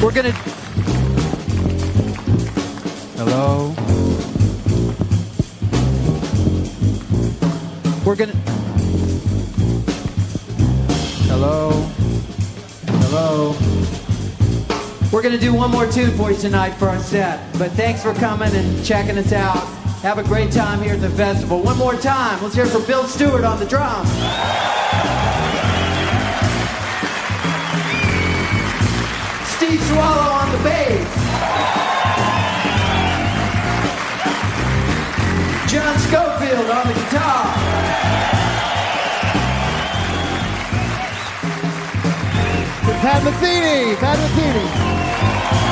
We're gonna. Hello. We're gonna. Hello. Hello. We're gonna do one more tune for you tonight for our set. But thanks for coming and checking us out. Have a great time here at the festival. One more time. Let's hear for Bill Stewart on the drums. Steve Swallow on the bass. John Scofield on the guitar. Pat Metheny, Pat Metheny.